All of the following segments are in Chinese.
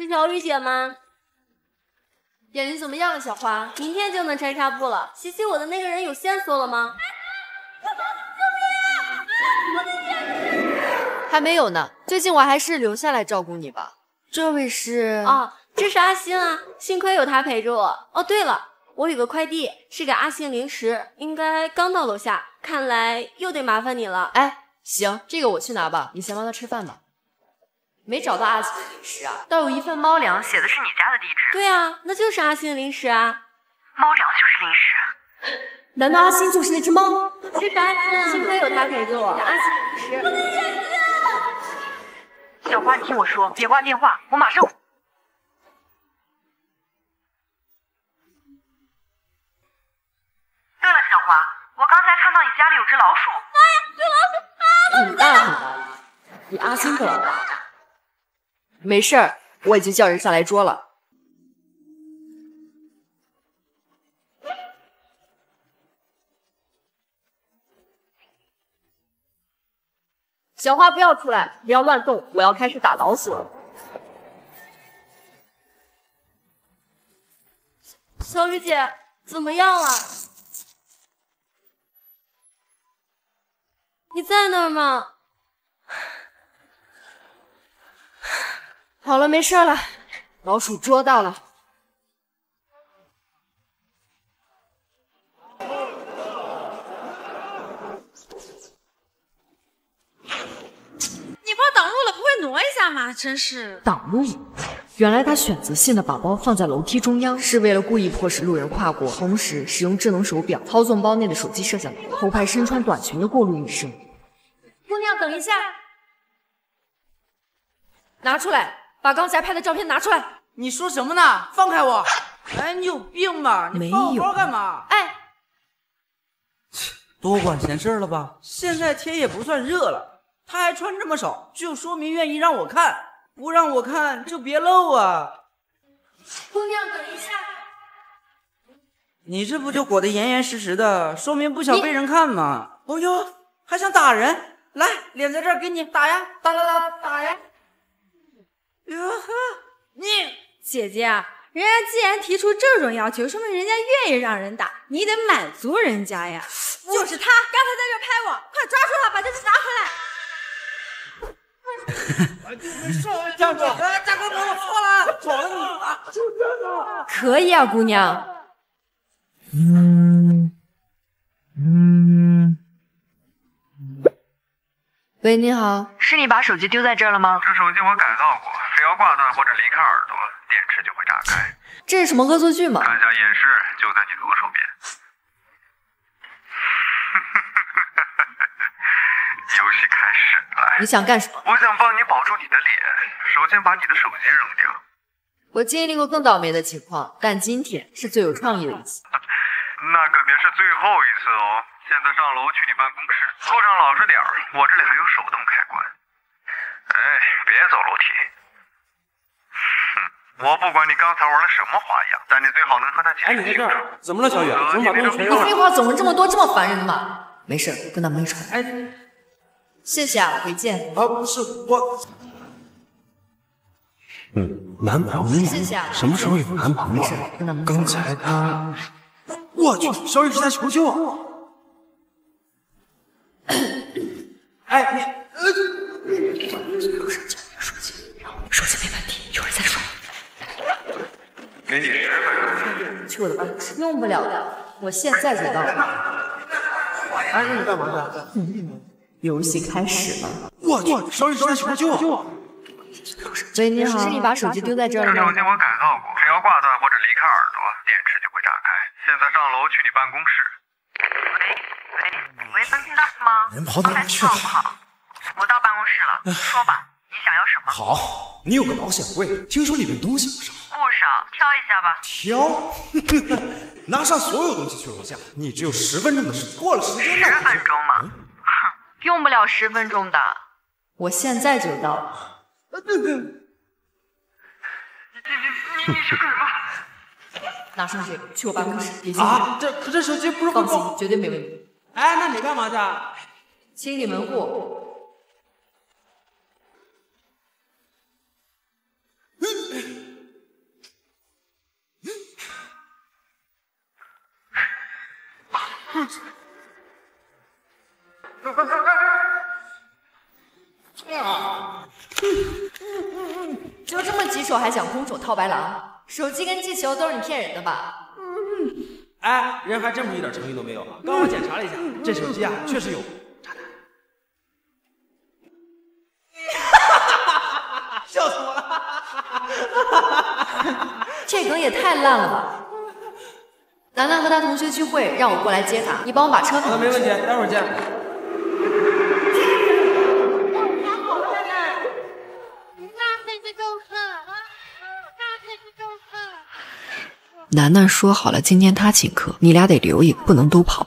是小雨姐吗？眼睛怎么样了，小花？明天就能拆纱布了。袭击我的那个人有线索了吗？还没有呢。最近我还是留下来照顾你吧。这位是……哦，这是阿星啊，幸亏有他陪着我。哦，对了，我有个快递是给阿星零食，应该刚到楼下，看来又得麻烦你了。哎，行，这个我去拿吧，你先帮他吃饭吧。没找到阿星的零食啊，倒有一份猫粮，写的是你家的地址。对啊，那就是阿星的零食啊。猫粮就是零食？难道阿星就是那只猫？这是阿星，幸亏有他陪着我。阿星零食。小花，你听我说，别挂电话，我马上。对了，小花，我刚才看到你家里有只老鼠。哎呀，这老鼠啊！很大很大，比阿星可大。没事儿，我已经叫人下来捉了。小花，不要出来，不要乱动，我要开始打老鼠了。小雨姐，怎么样了？你在那儿吗？好了，没事了，老鼠捉到了。你帮挡路了，不会挪一下吗？真是挡路。原来他选择性的把包放在楼梯中央，是为了故意迫使路人跨过，同时使用智能手表操纵包内的手机摄像头，偷拍身穿短裙的过路女生。姑娘，等一下。拿出来，把刚才拍的照片拿出来！你说什么呢？放开我！哎，你有病吧？你放我包干嘛？哎，多管闲事了吧？现在天也不算热了，他还穿这么少，就说明愿意让我看。不让我看就别露啊！姑娘，等一下。你这不就裹得严严实实的，说明不想被人看吗？哦呦，还想打人？来，脸在这儿，给你打呀，打打打打呀！哟呵，你姐姐啊，人家既然提出这种要求，说明人家愿意让人打，你得满足人家呀。就是他，刚才在这拍我，快抓住他，把这只拿回来。站住！大哥，我错了，错了你啊！就这个。可以啊，姑娘。嗯嗯。喂，你好，是你把手机丢在这儿了吗？这手机我改造过，只要挂断或者离开耳朵，电池就会炸开。这是什么恶作剧吗？看下演示，就在你左手边。游戏开始了。你想干什么？我想帮你保住你的脸。首先把你的手机扔掉。我经历过更倒霉的情况，但今天是最有创意的一次。那可别是最后一次哦。现在上楼去你办公室，路上老实点我这里还有手动开关。哎，别走楼梯。哼，我不管你刚才玩了什么花样，但你最好能和他解释清楚。哎，你在这儿？怎么了，小雨？怎么把东西全扔了？你废话怎么这么多，这么烦人的吗？没事，跟他们一传。哎，谢谢啊，回见。啊，不是我。嗯，男朋友。谢谢啊。什么时候有男朋友？刚才他……我去，小雨是在求救啊！哎，你呃，手机，手机，手机没问题，一会儿再说。给你十分钟。去我的办公室。用不了的，我现在就到。哎，你干嘛的？游戏开始了。我去，小雨是在求救啊！喂，你好，是你把手机丢在这儿了吗？这手机我改造过，只要挂断或者离开耳朵，电池就会炸开。现在上楼去你办公室。喂喂喂，能听到吗？人跑哪去了？我到办公室了，说吧，你想要什么？好，你有个保险柜，听说里面东西不少。不少，挑一下吧。挑？拿上所有东西去楼下，你只有十分钟的时间。过了时间十分钟吗？哼，用不了十分钟的。我现在就到。你你你你是干什么？拿上去，去我办公室。别啊，这可这手机不是放心，绝对没问题。哎，那你干嘛去？清理门户。就这么几手还想空手套白狼？手机跟气球都是你骗人的吧？哎，人还真不一点诚意都没有啊！刚我检查了一下，这手机啊确实有。笑死我了！这梗也太烂了吧！楠楠和他同学聚会，让我过来接他，你帮我把车好的，没问题，待会儿见。楠楠说好了，今天他请客，你俩得留一个，不能都跑。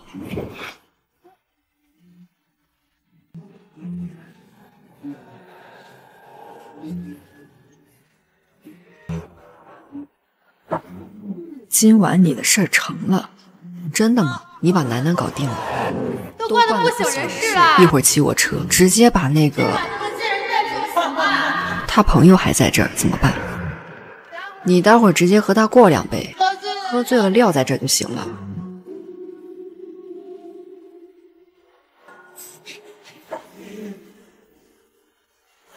今晚你的事儿成了，真的吗？你把楠楠搞定了，都都关的不省人事了。一会儿骑我车，直接把那个他朋友还在这儿，怎么办？你待会儿直接和他过两杯，喝醉了撂在这儿就行了。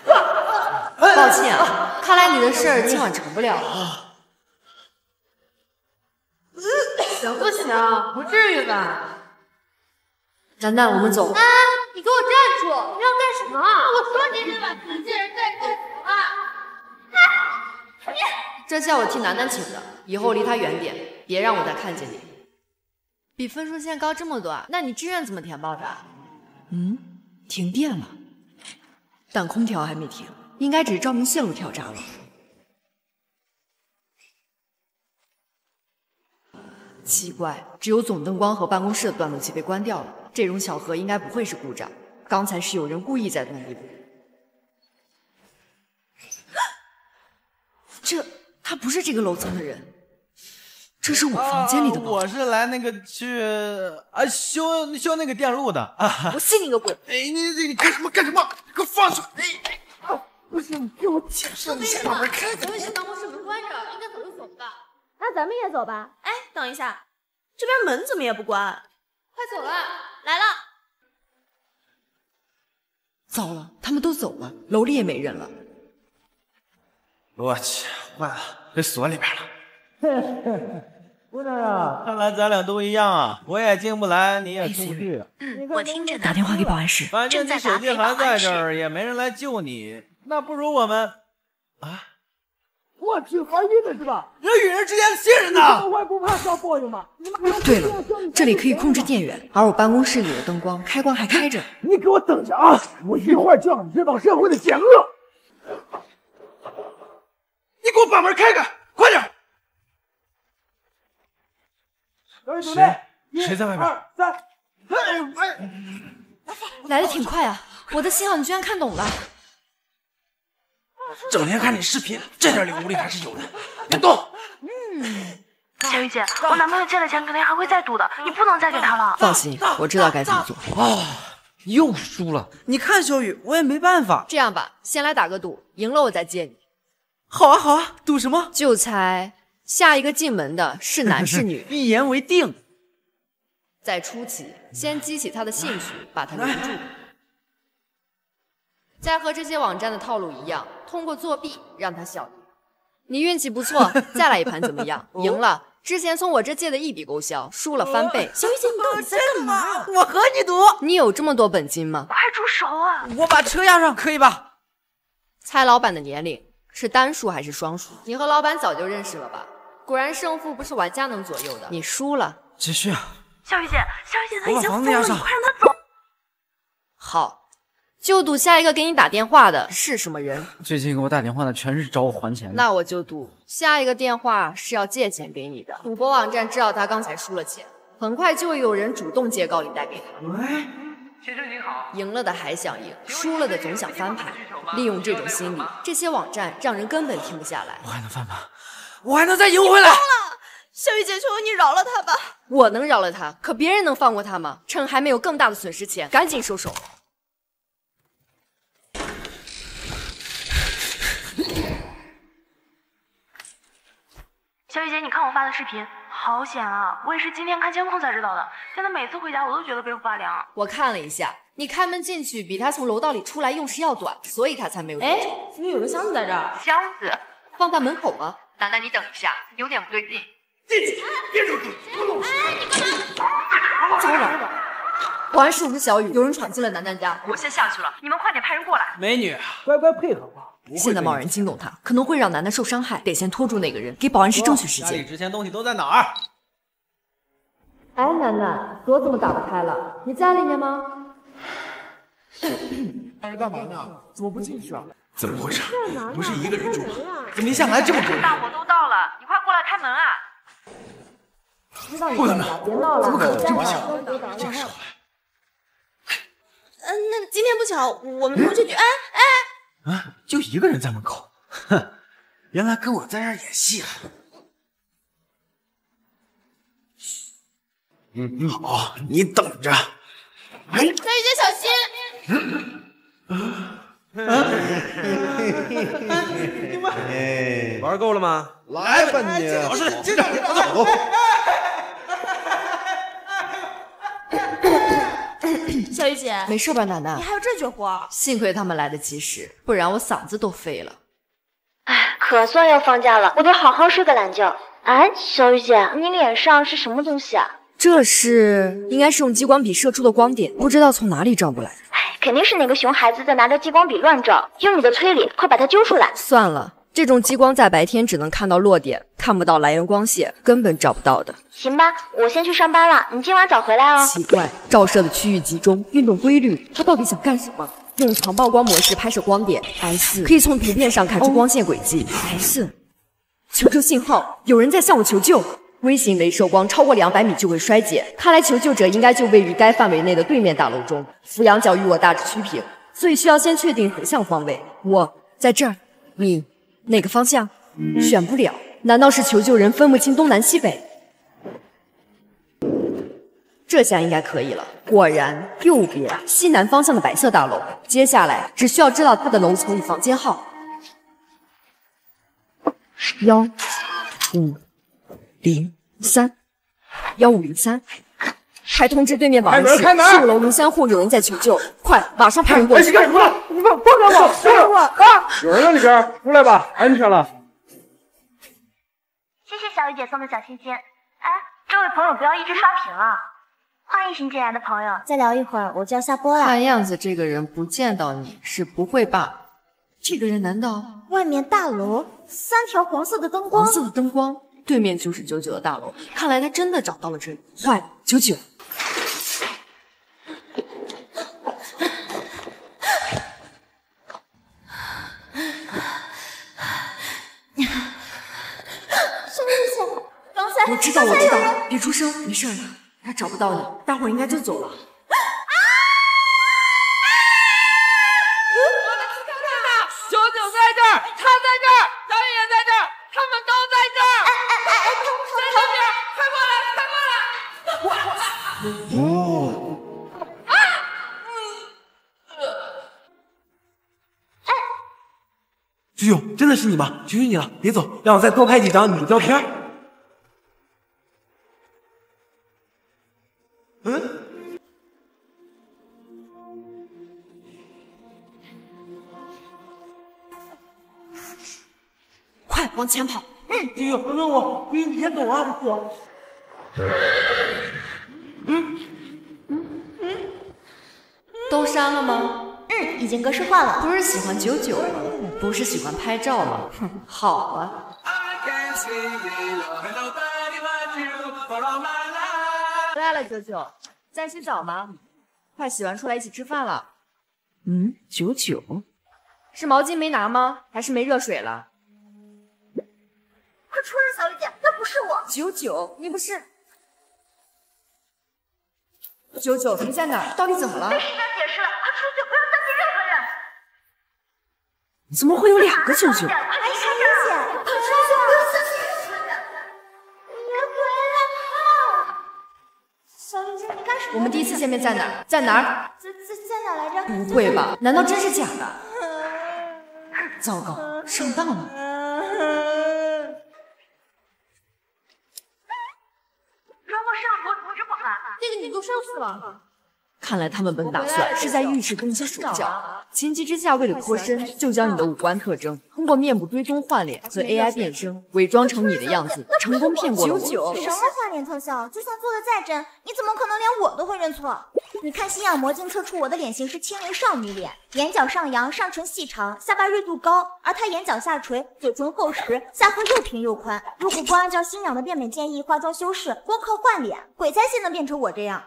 抱歉啊，看来你的事儿今晚成不了了。行不行？不至于吧？楠楠，我们走。啊！你给我站住！你要干什么？我说你得把自己人带走啊！这下我替楠楠请的，以后离他远点，别让我再看见你。比分数线高这么多啊？那你志愿怎么填报的？嗯，停电了，但空调还没停，应该只是照明线路跳闸了。奇怪，只有总灯光和办公室的断路器被关掉了。这种巧合应该不会是故障，刚才是有人故意在断地补。这他不是这个楼层的人，这是我房间里的啊。我是来那个去啊修修那个电路的啊。我信你个鬼！哎，你你你干什么干什么？你给我放出来！哎，不行，给我解释一下，把门开开。咱们这办公室门关着，应该走就走吧。那咱们也走吧。哎，等一下，这边门怎么也不关？快走了，来了。糟了，他们都走了，楼里也没人了。我去，坏了，被锁里边了。姑娘啊，看来咱俩都一样啊，我也进不来，你也出不去。我听着呢。打电话给保安室。反正你手机还在这儿，也没人来救你，那不如我们啊。我去，怀孕了是吧？人与人之间的信任呢？我也不怕遭报应吗？对了，这里可以控制电源，而我办公室里的灯光开关还开着。你给我等着啊！我一会儿就让你知道社会的险恶。你给我把门开开，快点！谁？谁在外边？二三，哎来的挺快啊！我的信号你居然看懂了。整天看你视频，这点领悟力还是有的。别动！嗯小雨姐，我男朋友借了钱，肯定还会再赌的，你不能再给他了。放心，我知道该怎么做。又输了。你看小雨，我也没办法。这样吧，先来打个赌，赢了我再借你。好啊，好啊，赌什么？就猜下一个进门的是男是女。一言为定。在初期，先激起他的兴趣，把他留住。再和这些网站的套路一样，通过作弊让他效力。你运气不错，再来一盘怎么样？赢了，之前从我这借的一笔勾销；输了翻倍。小雨姐，你到底在干嘛？我和你赌，你有这么多本金吗？快住手啊！我把车押上，可以吧？猜老板的年龄是单数还是双数？你和老板早就认识了吧？果然胜负不是玩家能左右的。你输了。继续啊！小雨姐，小雨姐，他已经疯了，你快让他走。好，就赌下一个给你打电话的是什么人。最近给我打电话的全是找我还钱的。那我就赌下一个电话是要借钱给你的。赌博网站知道他刚才输了钱，很快就会有人主动借高利贷给他。喂，先生您好，赢了的还想赢，输了的总想翻盘。利用这种心理，这些网站让人根本停不下来。我还能翻盘，我还能再赢回来。小雨姐，求求你饶了他吧。我能饶了他，可别人能放过他吗？趁还没有更大的损失前，赶紧收手。小雨姐，你看我发的视频，好险啊！我也是今天看监控才知道的。现在每次回家，我都觉得背后发凉。我看了一下，你开门进去比他从楼道里出来用时要短，所以他才没有。哎，怎么有个箱子在这儿？箱子，放在门口吗。楠楠，你等一下，有点不对劲。进去，别住！哎，你干嘛糟了！保安室，我是小雨，有人闯进了楠楠家，我先下去了，你们快点派人过来。美女，乖乖配合吧。现在贸然惊动他，可能会让楠楠受伤害，得先拖住那个人，给保安室争取时家里间。值钱东西都在哪儿？哎，楠楠，锁怎么打不开了？你在里面吗？二人干嘛呢？怎么不进去啊？怎么回事？不是一个人住吗？怎么一下来这么多人？大伙都到了，你快过来开门啊！知道你在家，别闹了。怎么可能这么巧？这个时候来，嗯，那今天不巧，我们同学聚，哎哎，啊，就一个人在门口，哼，原来跟我在这儿演戏了。嗯，好，你等着。小雨姐小心！玩够了吗？来吧你，老。小雨姐，没事吧，楠楠你？还有这绝活？幸亏他们来得及时，不然我嗓子都废了。哎可算要放假了，我得好好睡个懒觉。哎，小雨姐，你脸上是什么东西啊？这是应该是用激光笔射出的光点，不知道从哪里照过来的。哎，肯定是哪个熊孩子在拿着激光笔乱照。用你的推理，快把他揪出来。算了，这种激光在白天只能看到落点，看不到来源光线，根本找不到的。行吧，我先去上班了，你今晚早回来哦。奇怪，照射的区域集中，运动规律，他到底想干什么？用长曝光模式拍摄光点，S 可以从图片上看出光线轨迹。S，求救信号，有人在向我求救。微型镭射光超过两百米就会衰减，看来求救者应该就位于该范围内的对面大楼中。俯仰角与我大致趋平，所以需要先确定横向方位。我在这儿，你哪个方向？选不了，难道是求救人分不清东南西北？这下应该可以了。果然，右边西南方向的白色大楼。接下来只需要知道它的楼层与房间号。幺五零三，幺五零三。快通知对面保安室，开门开门十五楼零三户有人在求救，快马上派人过去。干什么？你放放开我！放开我！啊！有人在里边，出来吧，安全了。谢谢小雨姐送的小心心。哎，这位朋友不要一直刷屏啊！欢迎新进来的朋友，再聊一会儿我就要下播了。看样子这个人不见到你是不会罢。这个人难道外面大楼三条黄色的灯光黄，色的灯光？对面就是九九的大楼，看来他真的找到了这里。坏了，九九！刚才我知道，我知道，别出声，没事的。他找不到你，待会儿应该就走了。九九在这儿，他在这儿，小雨也在这儿，他们都在这儿。在这边，快过来，快过来！九九，真的是你吗？求求你了，别走，让我再多拍几张你的照片。往前跑！九九，等等我，你你先走啊！我都删了吗？嗯，已经格式化了。不是喜欢九九吗？不是喜欢拍照吗？哼，好啊。回来了，九九，在洗澡吗？快洗完出来一起吃饭了。嗯，九九，是毛巾没拿吗？还是没热水了？快出来，小雨姐，那不是我。九九，你不是？九九，你在哪儿？到底怎么了？没时间解释了，快出去，不要相信任何人。怎么会有两个九九？哎，小雨姐，快出去，不要相信任何人。你回来了。小雨姐，你干什么？我们第一次见面在哪儿？在哪儿？在在在哪来着？不会吧？难道真是假的？糟糕，上当了。如果是我，我怎么办？那个你都上去了。看来他们本打算是在浴室动些手脚，情急之下为了脱身，就将你的五官特征通过面部追踪换脸和 AI 变声，伪装成你的样子，成功骗过了我。什么换脸特效？就算做的再真，你怎么可能连我都会认错？你看新氧魔镜测出我的脸型是清灵少女脸，眼角上扬，上唇细长，下巴锐度高，而她眼角下垂，嘴唇厚实，下颌又平又宽。如果不按照新氧的变美建议化妆修饰，光靠换脸，鬼才信能变成我这样。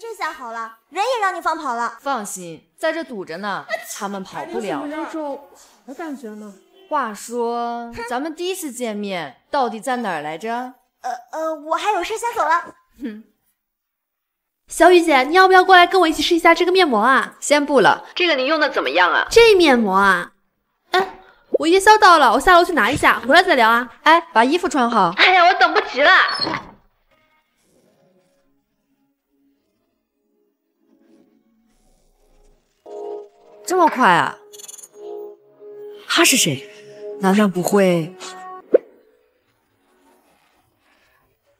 这下好了，人也让你放跑了。放心，在这堵着呢，他们跑不了。有种的感觉呢。话说，咱们第一次见面到底在哪儿来着？呃呃，我还有事先走了。哼，小雨姐，你要不要过来跟我一起试一下这个面膜啊？先不了，这个你用的怎么样啊？这面膜啊，哎，我夜宵到了，我下楼去拿一下，回来再聊啊。哎，把衣服穿好。哎呀，我等不及了。这么快啊？他是谁？难道不会？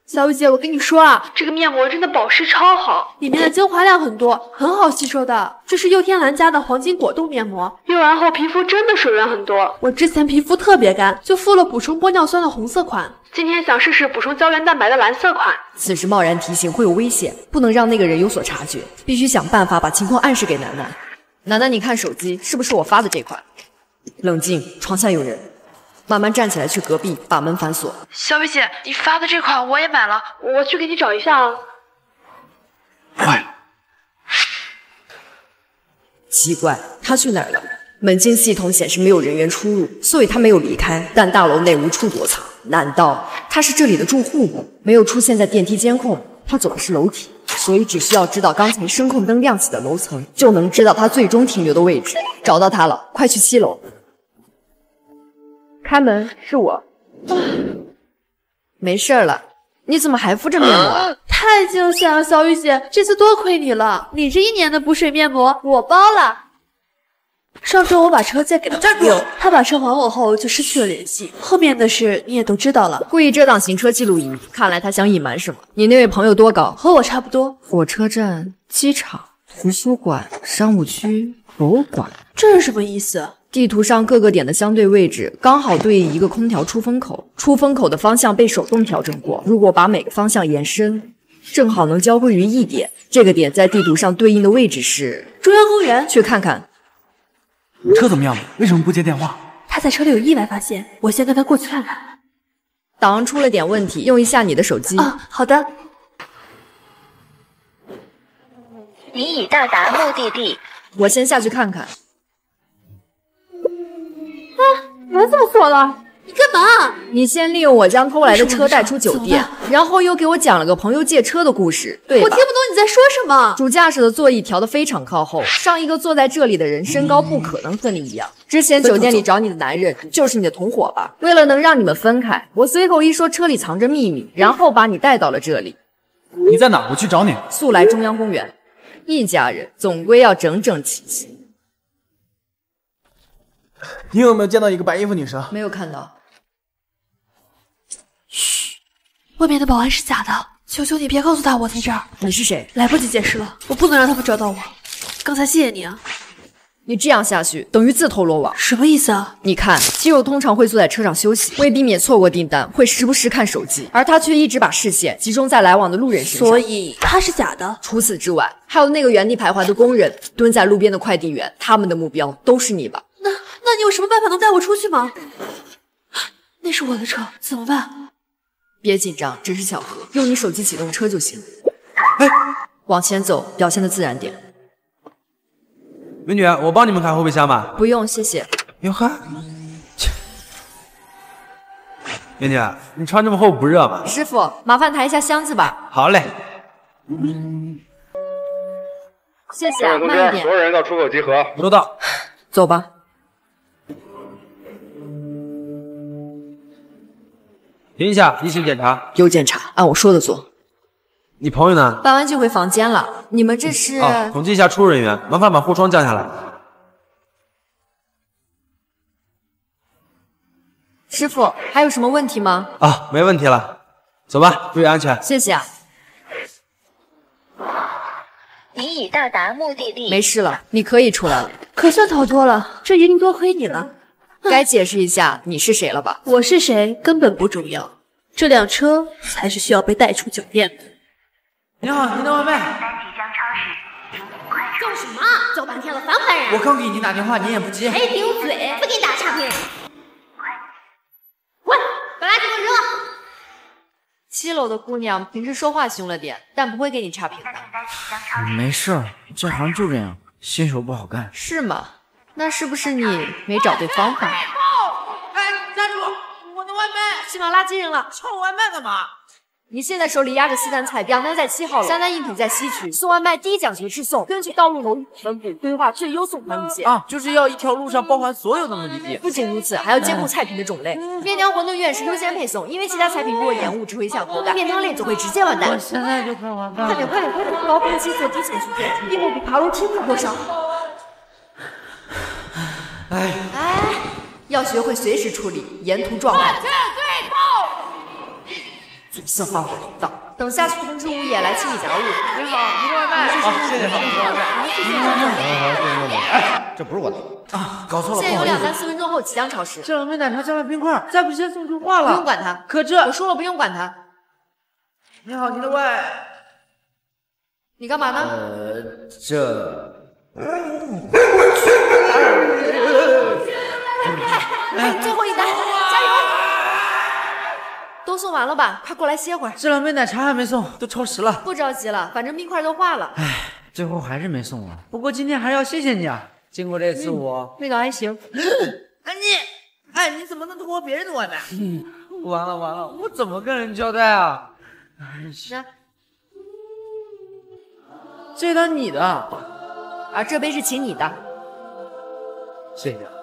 小雨姐，我跟你说啊，这个面膜真的保湿超好，里面的精华量很多，很好吸收的。这是佑天兰家的黄金果冻面膜，用完后皮肤真的水润很多。我之前皮肤特别干，就敷了补充玻尿酸的红色款，今天想试试补充胶原蛋白的蓝色款。此时贸然提醒会有危险，不能让那个人有所察觉，必须想办法把情况暗示给楠楠。楠楠，你看手机是不是我发的这款？冷静，床下有人。慢慢站起来，去隔壁把门反锁。小雨姐，你发的这款我也买了，我去给你找一下啊。坏了，奇怪，他去哪儿了？门禁系统显示没有人员出入，所以他没有离开。但大楼内无处躲藏，难道他是这里的住户吗？没有出现在电梯监控，他走的是楼梯，所以只需要知道刚才声控灯亮起的楼层，就能知道他最终停留的位置。找到他了，快去七楼。开门，是我。没事了，你怎么还敷着面膜啊？太惊险了，小雨姐，这次多亏你了，你这一年的补水面膜我包了。上周我把车借给了朋友，他把车还我后就失去了联系，后面的事你也都知道了。故意遮挡行车记录仪，看来他想隐瞒什么。你那位朋友多高？和我差不多。火车站、机场、图书馆、商务区、博物馆，这是什么意思？地图上各个点的相对位置刚好对应一个空调出风口，出风口的方向被手动调整过。如果把每个方向延伸，正好能交汇于一点。这个点在地图上对应的位置是中央公园。去看看。车怎么样了？为什么不接电话？他在车里有意外发现，我先跟他过去看看。导航出了点问题，用一下你的手机。哦，好的。你已到达目的地。我先下去看看。啊，门怎么锁了？你干嘛？你先利用我将偷来的车带出酒店，然后又给我讲了个朋友借车的故事，对吧？我听不懂你在说什么。主驾驶的座椅调得非常靠后，上一个坐在这里的人身高不可能和你一样。之前酒店里找你的男人就是你的同伙吧？为了能让你们分开，我随口一说车里藏着秘密，然后把你带到了这里。你在哪？我去找你。速来中央公园。一家人总归要整整齐齐。你有没有见到一个白衣服女生？没有看到。外面的保安是假的，求求你别告诉他我在这儿。你是谁？来不及解释了，我不能让他们找到我。刚才谢谢你啊。你这样下去等于自投罗网。什么意思啊？你看，肌肉通常会坐在车上休息，为避免错过订单，会时不时看手机，而他却一直把视线集中在来往的路人身上。所以他是假的。除此之外，还有那个原地徘徊的工人，蹲在路边的快递员，他们的目标都是你吧？那那你有什么办法能带我出去吗？那是我的车，怎么办？别紧张，只是巧合，用你手机启动车就行。哎，往前走，表现的自然点。美女，我帮你们开后备箱吧。不用，谢谢。哟呵，美女，你穿这么厚不热吗？师傅，麻烦抬一下箱子吧。好嘞。谢谢，慢一点。所有人到出口集合。收到。走吧。停一下，例行检查。有检查，按我说的做。你朋友呢？办完就回房间了。你们这是？哦，统计一下出入人员，麻烦把护窗降下来。师傅，还有什么问题吗？啊，没问题了，走吧，注意安全。谢谢啊。你已到达目的地。没事了，你可以出来了。可算逃脱了，这一定多亏你了。该解释一下你是谁了吧？我是谁根本不重要，这辆车才是需要被带出酒店的。你好，您的外卖。叫什么？叫半天了，烦不烦人？我刚给你打电话，你也不接。哎，顶嘴！不给你打差评。滚，把垃圾给我扔了。七楼的姑娘平时说话凶了点，但不会给你差评的。没事儿，这行就这样，新手不好干。是吗？那是不是你没找对方法？哎，站住！我的外卖！先把垃圾扔了。抢外卖干嘛？你现在手里压着西单菜，两单在七号楼，三单饮品在西区。送外卖第一讲究是送，根据道路楼宇分布规划最优送团路线。啊，就是要一条路上包含所有的目的地。不仅如此，还要兼顾菜品的种类。面条、馄饨院是优先配送，因为其他菜品如果延误，只会影响口感。面汤类则会直接完蛋。我现在就快完蛋了。快点，快点，快点！高峰期做低层区电梯，闭幕比爬楼梯贵多少？哎哎，要学会随时处理沿途状况。嘴色发火大，等下去通知物业来清理杂物。你好，您的外卖。好，谢谢，好，您的外卖。好，谢谢哎，这不是我的啊，搞错了，现在有两单，四分钟后即将超时。这两杯奶茶加了冰块，再不先送就化了。不用管他，可这我说了不用管他。你好，您的外。你干嘛呢？呃，这。哎，最后一单，加油！都送完了吧？快过来歇会儿。这两杯奶茶还没送，都超时了。不着急了，反正冰块都化了。唉，最后还是没送啊。不过今天还是要谢谢你啊，经过这次我……味道还行。哎你，哎你怎么能偷我别人的外卖？嗯，完了完了，我怎么跟人交代啊？那这单你的，而，这杯是请你的。谢谢。